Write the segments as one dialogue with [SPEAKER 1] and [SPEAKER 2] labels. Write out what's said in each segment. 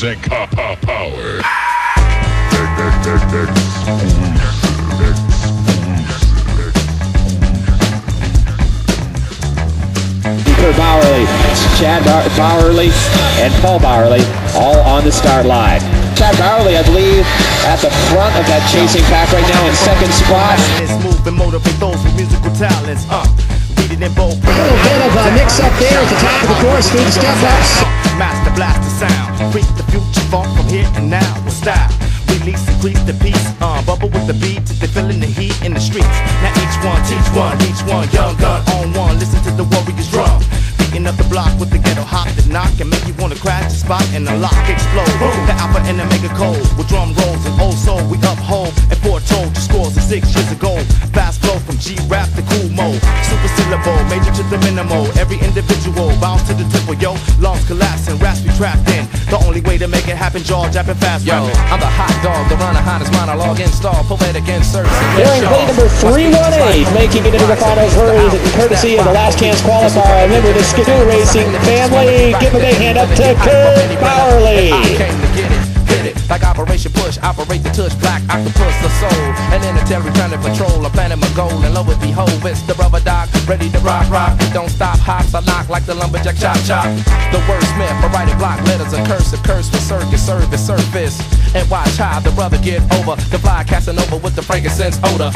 [SPEAKER 1] music power.
[SPEAKER 2] Kurt Bauerly, Chad Bauerly, and Paul Bauerly all on the start line. Chad Bauerly, I believe, at the front of that chasing pack right now in second spot.
[SPEAKER 3] This move and motivate those with musical talents. Uh, read it in.
[SPEAKER 4] A little bit of a mix up there at the top of the course through the step ups.
[SPEAKER 3] Master blaster sound. Freak the future funk from here and now with style. Release, increase the peace. Uh, bubble with the beat. They feeling the heat in the streets. Now each one, teach one, each one. Young gun on one. Listen to the warriors drum. Beating up the block with the ghetto hop that knock and make you wanna crash the spot and the lock explode. The alpha and the mega code with drum rolls and old soul we uphold and foretold the scores of six years ago. Fast flow from G rap to cool mode. Super syllable, major to the minimal. Every individual bounce to the tempo, yo. Lungs collapsing, raps be trapped in. The only way to make it happen, jaw japping fast
[SPEAKER 5] Yo,
[SPEAKER 3] rapping.
[SPEAKER 5] I'm the hot dog, the runner, hottest monologue install, poetic inserts.
[SPEAKER 2] Wearing plate number 318, making it into the finals hurry, courtesy of the last chance qualifier. Remember the Ski-Doo Racing family. Give a big hand up to Kurt
[SPEAKER 5] I Bauerly. Like Operation Push, operate the touch, black octopus, the soul, an interstellar planet patrol, a planet my goal, and lo and behold, it's the rubber dog, ready to rock, rock, it don't stop, hops, I knock like the lumberjack chop, chop, the wordsmith, write it block letters, a curse, a curse for circus, service, surface, and watch how the brother get over, the fly casting over with the frankincense odor.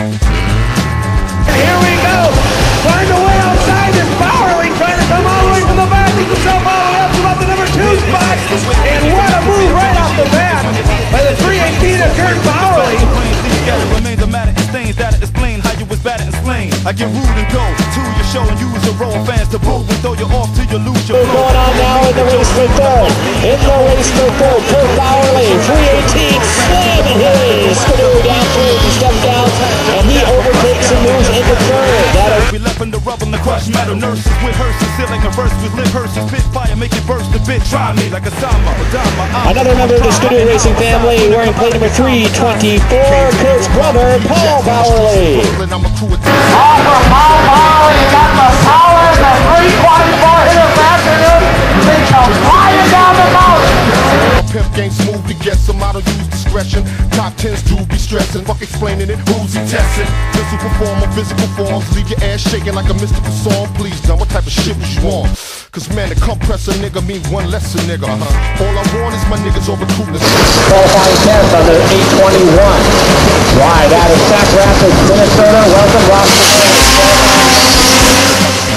[SPEAKER 6] Here we go. Find a way outside. There's Bauerly the 318 Kurt
[SPEAKER 3] Bauerly. Remains a matter and stains that explain how you was battered and slain. I get rude and go to your show and use a roll fans to boo and throw you off till you lose your
[SPEAKER 2] What's going on now in the race for third? In the race for third, Kurt Bauerly, the
[SPEAKER 3] rubber and the crushed metal nurses with hearses, still like a verse with lip hearses, spit fire, make it burst a bit. Try me like a sama, Adama,
[SPEAKER 2] Another member of the Ski-Doo Racing family wearing plate number 324, Kurt's brother, Paul Bauerly.
[SPEAKER 3] I'm a crew of
[SPEAKER 6] Over Paul Bauerly got the power of the 324 hit this afternoon. They come flying down the mountain.
[SPEAKER 7] Pimp game smooth to get some I don't use discretion. Top tens do be stressing. Fuck explaining it, who's he testing? Physical form or physical forms. Leave your ass shaking like a mystical song. Please, now what type of shit was you on? Cause man, to compress a nigga mean one less a nigga. Uh-huh. All I want is my niggas all recruiting.
[SPEAKER 2] Qualifying test on the 821. Wide out of Sauk Rapids, Minnesota. Welcome, Ross.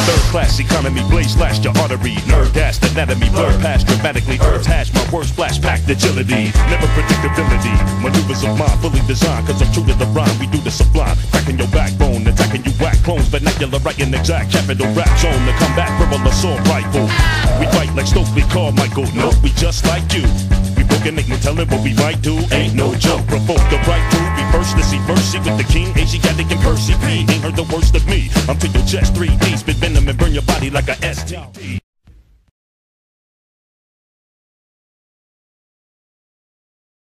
[SPEAKER 1] Third class economy, blaze slash your artery. Nerd ass anatomy, blur past dramatically. Herbs my words, flash packed agility. Never predictability. Maneuvers of mine fully designed, cause I'm true to the rhyme. We do the sublime. Cracking your backbone, attacking you whack clones. Vernacular writing exact capital rap zone. The combat verbal assault rifle. We fight like Stokely Carmichael. No, we just like you. We broken, no telling what we might do. Ain't no joke. Provoke the right to to see mercy with the king. Asiatic and Percy P. Ain't heard the worst of me. I'm to your chest 3D. Spit venom and burn your body like a STD.